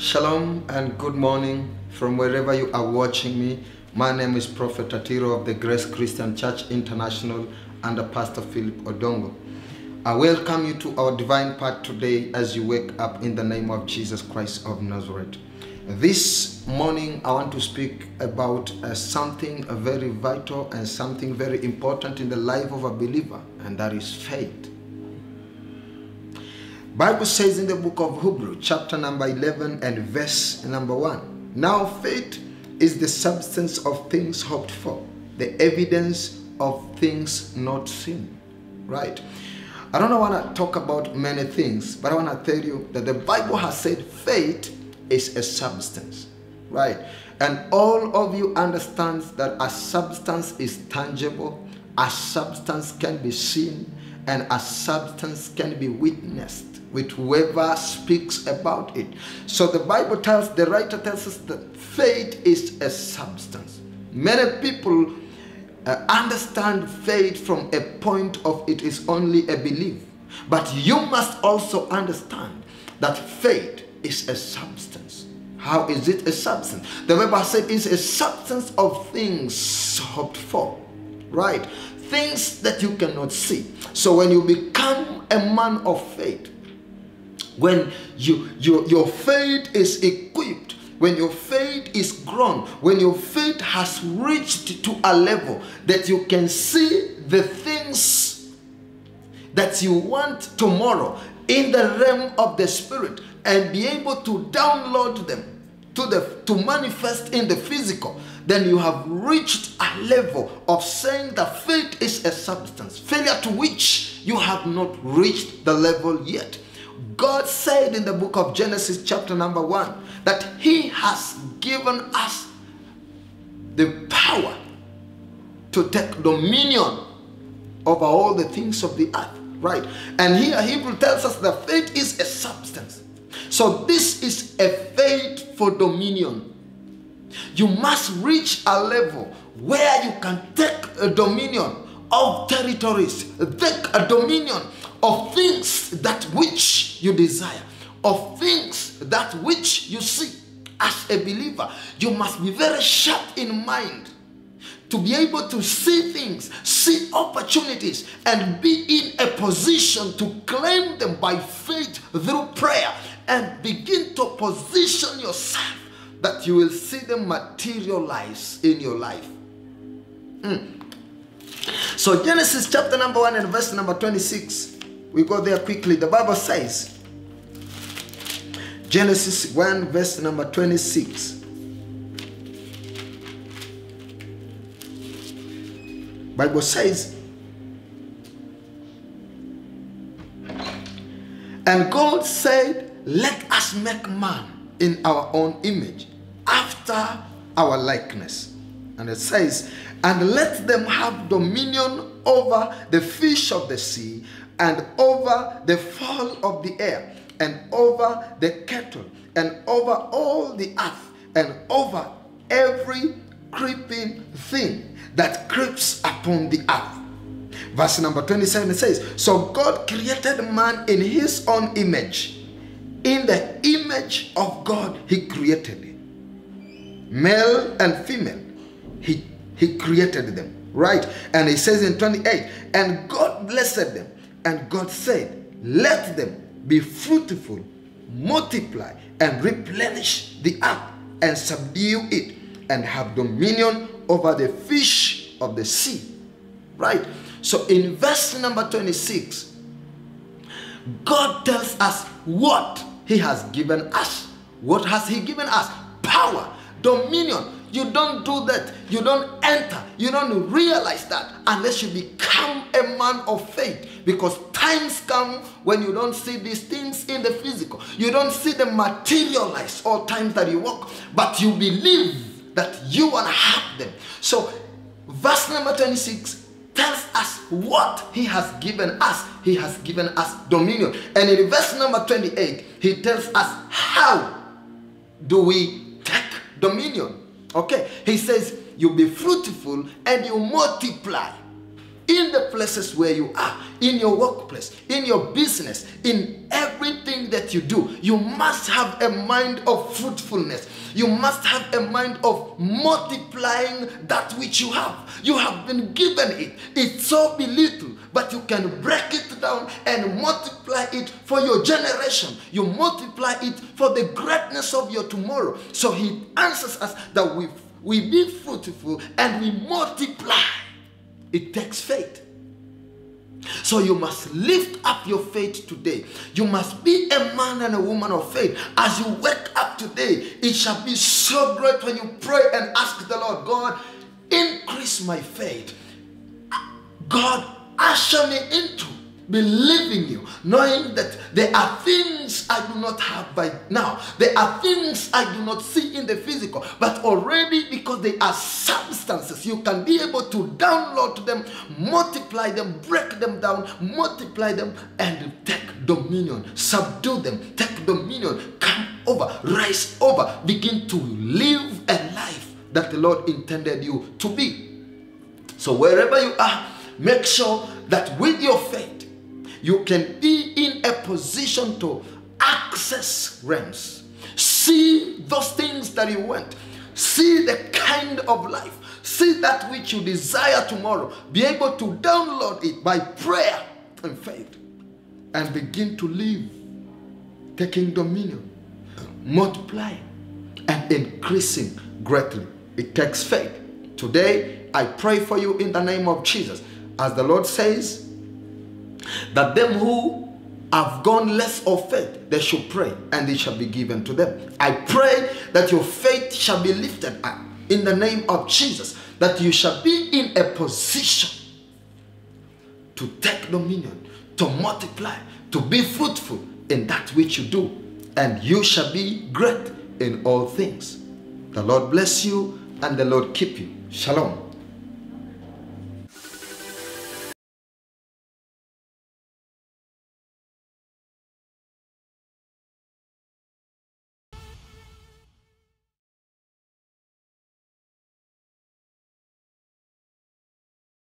Shalom and good morning from wherever you are watching me. My name is Prophet Tatiro of the Grace Christian Church International under Pastor Philip Odongo. I welcome you to our Divine Path today as you wake up in the name of Jesus Christ of Nazareth. This morning, I want to speak about uh, something very vital and something very important in the life of a believer, and that is faith. Bible says in the book of Hebrew, chapter number 11 and verse number 1. Now faith is the substance of things hoped for, the evidence of things not seen. Right? I don't want to talk about many things, but I want to tell you that the Bible has said faith is a substance. Right? And all of you understand that a substance is tangible, a substance can be seen, and a substance can be witnessed with whoever speaks about it. So the Bible tells, the writer tells us that faith is a substance. Many people uh, understand faith from a point of it is only a belief. But you must also understand that faith is a substance. How is it a substance? The Bible said it's a substance of things hoped for. Right? Things that you cannot see. So when you become a man of faith, when you, you, your faith is equipped, when your faith is grown, when your faith has reached to a level that you can see the things that you want tomorrow in the realm of the spirit and be able to download them to the to manifest in the physical then you have reached a level of saying that faith is a substance failure to which you have not reached the level yet God said in the book of Genesis, chapter number one, that He has given us the power to take dominion over all the things of the earth. Right? And here Hebrew tells us that faith is a substance. So this is a faith for dominion. You must reach a level where you can take a dominion of territories, take a dominion of things that which you desire, of things that which you see. As a believer, you must be very sharp in mind to be able to see things, see opportunities, and be in a position to claim them by faith through prayer and begin to position yourself that you will see them materialize in your life. Mm. So, Genesis chapter number 1 and verse number 26, we go there quickly. The Bible says, Genesis 1 verse number 26. Bible says, And God said, Let us make man in our own image, after our likeness. And it says, And let them have dominion over the fish of the sea, and over the fowl of the air, and over the cattle, and over all the earth, and over every creeping thing that creeps upon the earth. Verse number 27 says, So God created man in his own image. In the image of God, he created. Male and female, he, he created them. Right? And he says in 28, And God blessed them, and God said, Let them be fruitful, multiply, and replenish the earth, and subdue it, and have dominion over the fish of the sea. Right? So in verse number 26, God tells us what He has given us. What has He given us? Power, dominion. You don't do that. You don't enter. You don't realize that unless you become a man of faith. Because times come when you don't see these things in the physical. You don't see them materialize all times that you walk, but you believe that you will have them. So, verse number 26 tells us what he has given us. He has given us dominion. And in verse number 28, he tells us how do we take dominion. Okay, he says, You be fruitful and you multiply. In the places where you are, in your workplace, in your business, in everything that you do. You must have a mind of fruitfulness. You must have a mind of multiplying that which you have. You have been given it. It's so little, but you can break it down and multiply it for your generation. You multiply it for the greatness of your tomorrow. So he answers us that we, we be fruitful and we multiply. It takes faith. So you must lift up your faith today. You must be a man and a woman of faith. As you wake up today, it shall be so great when you pray and ask the Lord, God, increase my faith. God, usher me into believing you, knowing that there are things I do not by now. There are things I do not see in the physical, but already because they are substances, you can be able to download them, multiply them, break them down, multiply them, and take dominion, subdue them, take dominion, come over, rise over, begin to live a life that the Lord intended you to be. So, wherever you are, make sure that with your faith, you can be in a position to access realms. See those things that you want. See the kind of life. See that which you desire tomorrow. Be able to download it by prayer and faith and begin to live, taking dominion, multiplying, and increasing greatly. It takes faith. Today, I pray for you in the name of Jesus. As the Lord says, that them who have gone less of faith, they should pray and it shall be given to them. I pray that your faith shall be lifted up in the name of Jesus, that you shall be in a position to take dominion, to multiply, to be fruitful in that which you do, and you shall be great in all things. The Lord bless you and the Lord keep you. Shalom.